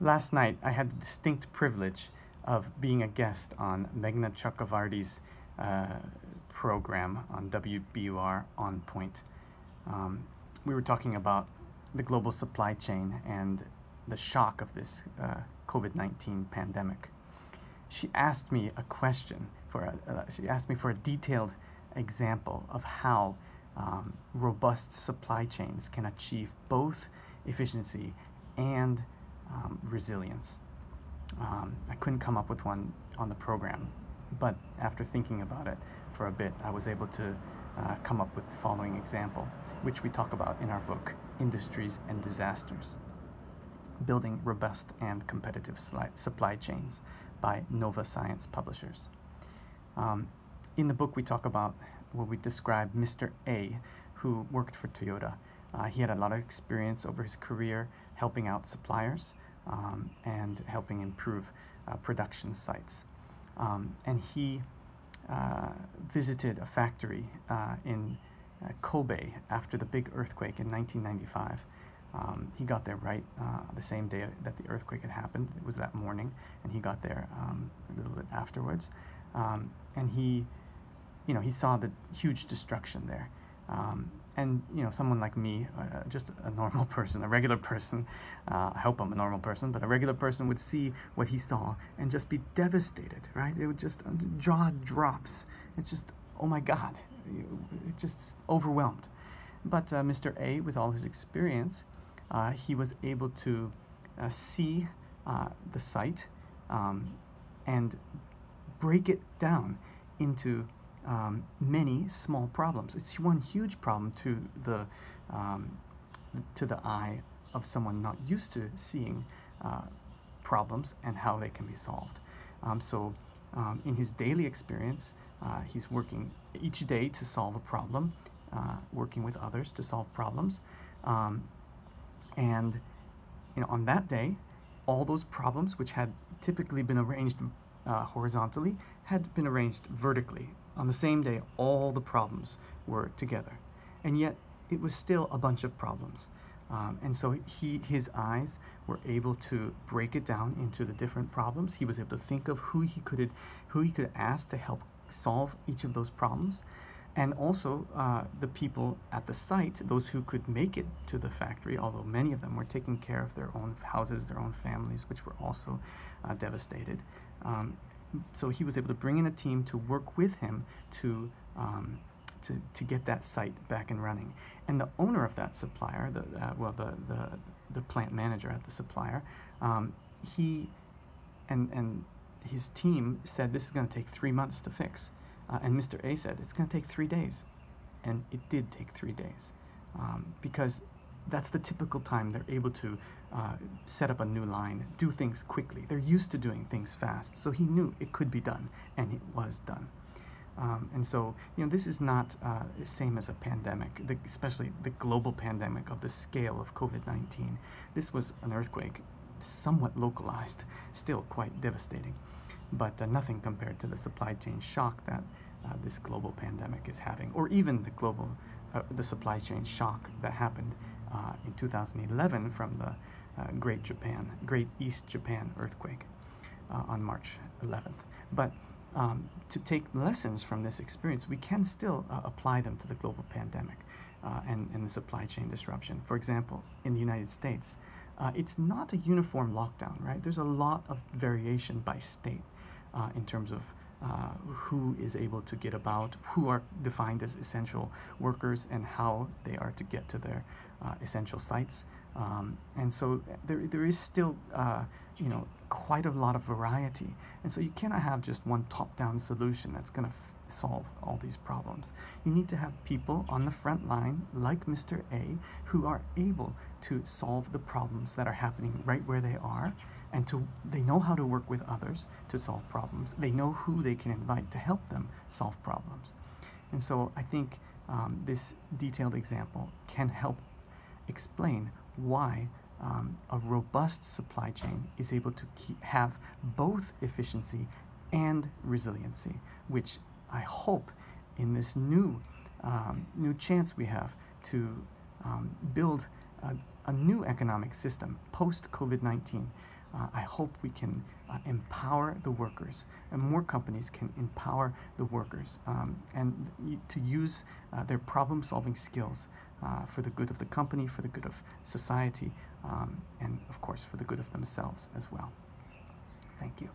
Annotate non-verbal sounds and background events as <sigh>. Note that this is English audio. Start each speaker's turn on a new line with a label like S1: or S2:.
S1: Last night, I had the distinct privilege of being a guest on Meghna Chakrabarti's uh, program on WBUR On Point. Um, we were talking about the global supply chain and the shock of this uh, COVID 19 pandemic. She asked me a question for a, uh, she asked me for a detailed example of how um, robust supply chains can achieve both efficiency and um, resilience. Um, I couldn't come up with one on the program, but after thinking about it for a bit, I was able to uh, come up with the following example, which we talk about in our book, Industries and Disasters Building Robust and Competitive Supply Chains by Nova Science Publishers. Um, in the book, we talk about what we describe Mr. A, who worked for Toyota. Uh, he had a lot of experience over his career helping out suppliers um, and helping improve uh, production sites. Um, and he uh, visited a factory uh, in uh, Kobe after the big earthquake in 1995. Um, he got there right uh, the same day that the earthquake had happened. It was that morning, and he got there um, a little bit afterwards. Um, and he, you know, he saw the huge destruction there. And you know someone like me uh, just a normal <laughs> person a regular person uh, i hope i'm a normal person but a regular person would see what he saw and just be devastated right? It would just uh, jaw drops. It's just oh my god it just overwhelmed. But uh, mr a with all his experience uh, he was able to uh, see the site um, and break it down into um, many small problems. It's one huge problem to the um, to the eye of someone not used to seeing uh, problems and how they can be solved. Um, so, um, in his daily experience, uh, he's working each day to solve a problem, uh, working with others to solve problems, um, and you know on that day, all those problems which had typically been arranged uh, horizontally had been arranged vertically on the same day, all the problems were together. And yet, it was still a bunch of problems. Um, and so he, his eyes were able to break it down into the different problems. He was able to think of who he could, who he could ask to help solve each of those problems. And also uh, the people at the site, those who could make it to the factory, although many of them were taking care of their own houses, their own families, which were also uh, devastated. Um, so he was able to bring in a team to work with him to um, to, to get that site back and running. And the owner of that supplier, the uh, well, the, the the plant manager at the supplier, um, he and and his team said this is going to take three months to fix, uh, and Mr. A said it's going to take three days, and it did take three days, um, because that's the typical time they're able to uh, set up a new line, do things quickly. They're used to doing things fast, so he knew it could be done, and it was done. Um, and so, you know, this is not uh, the same as a pandemic, the, especially the global pandemic of the scale of COVID 19. This was an earthquake, somewhat localized, still quite devastating, but uh, nothing compared to the supply chain shock that uh, this global pandemic is having, or even the global, uh, the supply chain shock that happened uh, in 2011 from the uh, Great Japan, Great East Japan earthquake uh, on March 11th. But um, to take lessons from this experience, we can still uh, apply them to the global pandemic uh, and, and the supply chain disruption. For example, in the United States, uh, it's not a uniform lockdown, right? There's a lot of variation by state in terms of uh, who is able to get about, who are defined as essential workers, and how they are to get to their uh, essential sites. Um, and so there, there is still, uh, you know, quite a lot of variety. And so you cannot have just one top-down solution that's going to solve all these problems. You need to have people on the front line, like Mr. A, who are able to solve the problems that are happening right where they are, and to they know how to work with others to solve problems. They know who they can invite to help them solve problems. And so I think um, this detailed example can help explain why um, a robust supply chain is able to keep, have both efficiency and resiliency, which I hope in this new, um, new chance we have to um, build a, a, new economic system post COVID 19 Uh, I hope we can uh, empower the workers, and more companies can empower the workers um, and to use uh, their problem solving skills uh, for the good of the company, for the good of society, um, and of course for the good of themselves as well. Thank you.